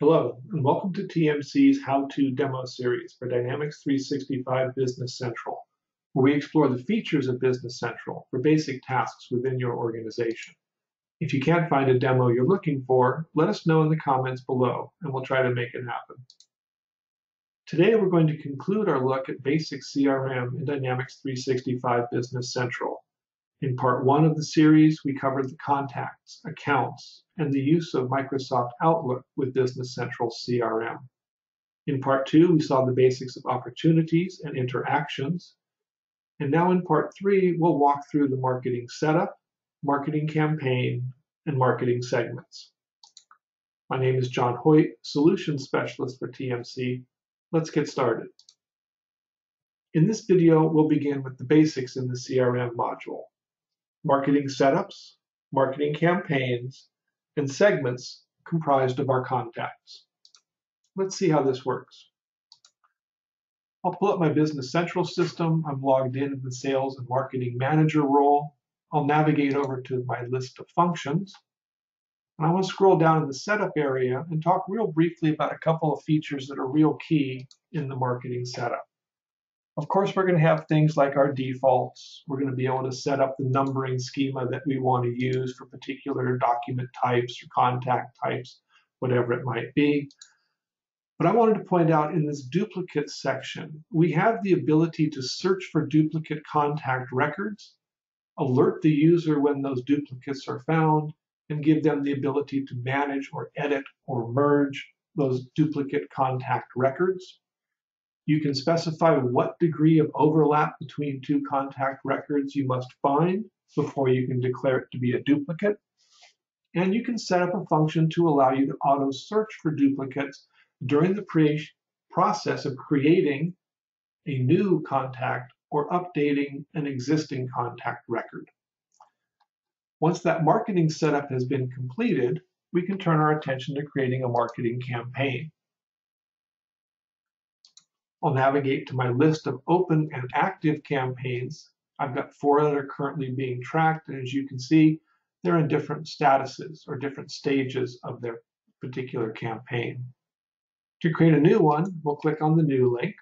Hello, and welcome to TMC's How-To Demo Series for Dynamics 365 Business Central, where we explore the features of Business Central for basic tasks within your organization. If you can't find a demo you're looking for, let us know in the comments below, and we'll try to make it happen. Today we're going to conclude our look at basic CRM in Dynamics 365 Business Central. In part one of the series, we covered the contacts, accounts, and the use of Microsoft Outlook with Business Central CRM. In part two, we saw the basics of opportunities and interactions. And now in part three, we'll walk through the marketing setup, marketing campaign, and marketing segments. My name is John Hoyt, Solutions Specialist for TMC. Let's get started. In this video, we'll begin with the basics in the CRM module marketing setups, marketing campaigns, and segments comprised of our contacts. Let's see how this works. I'll pull up my Business Central system. I'm logged in in the Sales and Marketing Manager role. I'll navigate over to my list of functions. And I want to scroll down in the setup area and talk real briefly about a couple of features that are real key in the marketing setup. Of course, we're going to have things like our defaults. We're going to be able to set up the numbering schema that we want to use for particular document types or contact types, whatever it might be. But I wanted to point out in this duplicate section, we have the ability to search for duplicate contact records, alert the user when those duplicates are found, and give them the ability to manage or edit or merge those duplicate contact records. You can specify what degree of overlap between two contact records you must find before you can declare it to be a duplicate. And you can set up a function to allow you to auto search for duplicates during the process of creating a new contact or updating an existing contact record. Once that marketing setup has been completed, we can turn our attention to creating a marketing campaign. I'll navigate to my list of open and active campaigns. I've got four that are currently being tracked, and as you can see, they're in different statuses or different stages of their particular campaign. To create a new one, we'll click on the new link,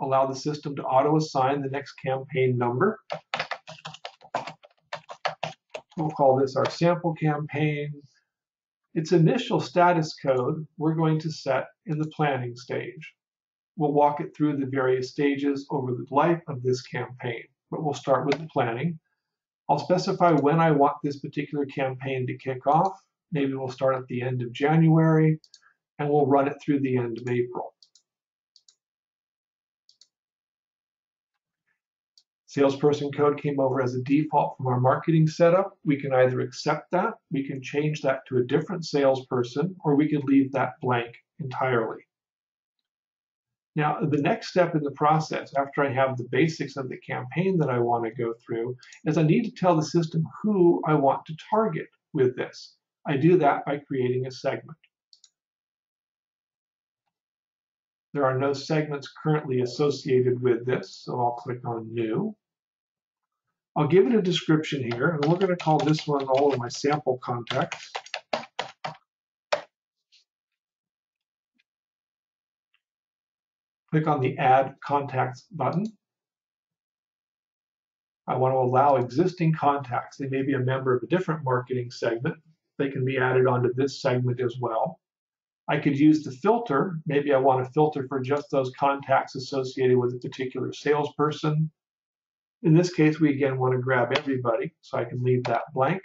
allow the system to auto-assign the next campaign number. We'll call this our sample campaign. Its initial status code we're going to set in the planning stage. We'll walk it through the various stages over the life of this campaign, but we'll start with the planning. I'll specify when I want this particular campaign to kick off. Maybe we'll start at the end of January and we'll run it through the end of April. Salesperson code came over as a default from our marketing setup. We can either accept that, we can change that to a different salesperson, or we can leave that blank entirely. Now, the next step in the process, after I have the basics of the campaign that I want to go through, is I need to tell the system who I want to target with this. I do that by creating a segment. There are no segments currently associated with this, so I'll click on New. I'll give it a description here, and we're going to call this one all of my sample contacts. Click on the Add Contacts button. I want to allow existing contacts. They may be a member of a different marketing segment. They can be added onto this segment as well. I could use the filter. Maybe I want to filter for just those contacts associated with a particular salesperson. In this case, we again want to grab everybody, so I can leave that blank.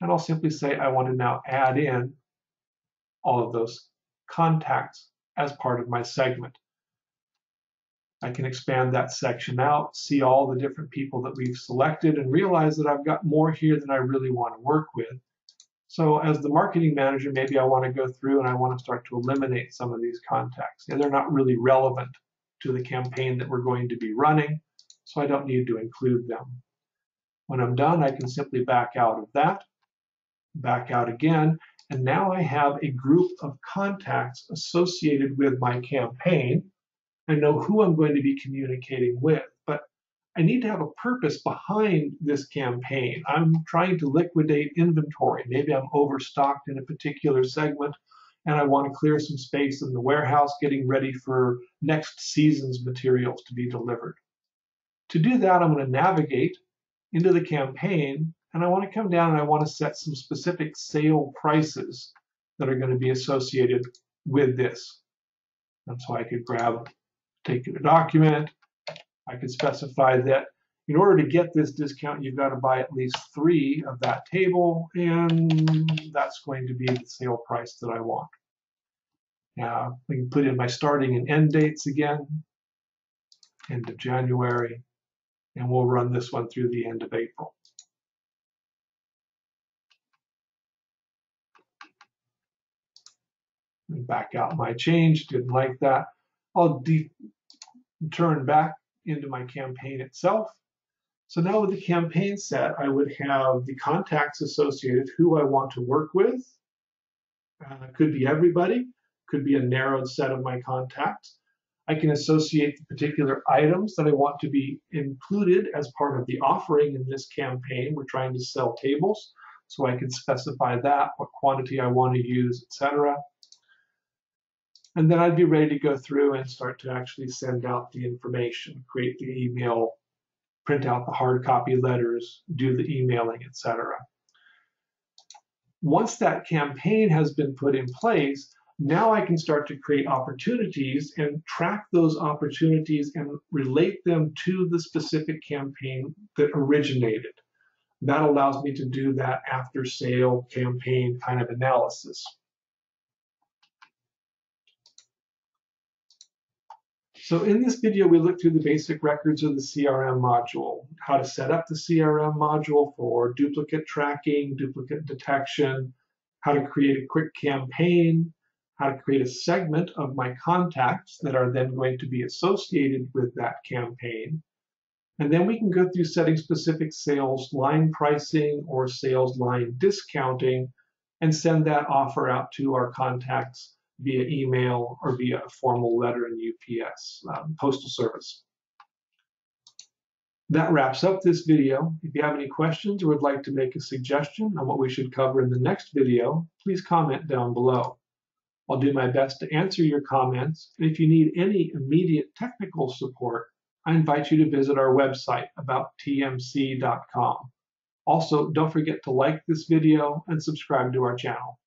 And I'll simply say I want to now add in all of those contacts as part of my segment. I can expand that section out, see all the different people that we've selected, and realize that I've got more here than I really want to work with. So as the marketing manager, maybe I want to go through and I want to start to eliminate some of these contacts. And they're not really relevant to the campaign that we're going to be running, so I don't need to include them. When I'm done, I can simply back out of that, back out again, and now I have a group of contacts associated with my campaign I know who I'm going to be communicating with, but I need to have a purpose behind this campaign. I'm trying to liquidate inventory. Maybe I'm overstocked in a particular segment and I want to clear some space in the warehouse getting ready for next season's materials to be delivered. To do that, I'm going to navigate into the campaign and I want to come down and I want to set some specific sale prices that are going to be associated with this. And so I could grab, take a document, I could specify that in order to get this discount, you've got to buy at least three of that table, and that's going to be the sale price that I want. Now, I can put in my starting and end dates again, end of January, and we'll run this one through the end of April. Back out my change, didn't like that. I'll turn back into my campaign itself so now with the campaign set, I would have the contacts associated, who I want to work with. Uh, could be everybody, could be a narrowed set of my contacts. I can associate the particular items that I want to be included as part of the offering in this campaign. We're trying to sell tables, so I can specify that, what quantity I want to use, etc. And then I'd be ready to go through and start to actually send out the information, create the email print out the hard copy letters, do the emailing, etc. Once that campaign has been put in place, now I can start to create opportunities and track those opportunities and relate them to the specific campaign that originated. That allows me to do that after sale campaign kind of analysis. So in this video, we looked through the basic records of the CRM module, how to set up the CRM module for duplicate tracking, duplicate detection, how to create a quick campaign, how to create a segment of my contacts that are then going to be associated with that campaign. And then we can go through setting specific sales line pricing or sales line discounting and send that offer out to our contacts via email or via a formal letter in UPS, um, postal service. That wraps up this video. If you have any questions or would like to make a suggestion on what we should cover in the next video, please comment down below. I'll do my best to answer your comments, and if you need any immediate technical support, I invite you to visit our website about tmc.com. Also, don't forget to like this video and subscribe to our channel.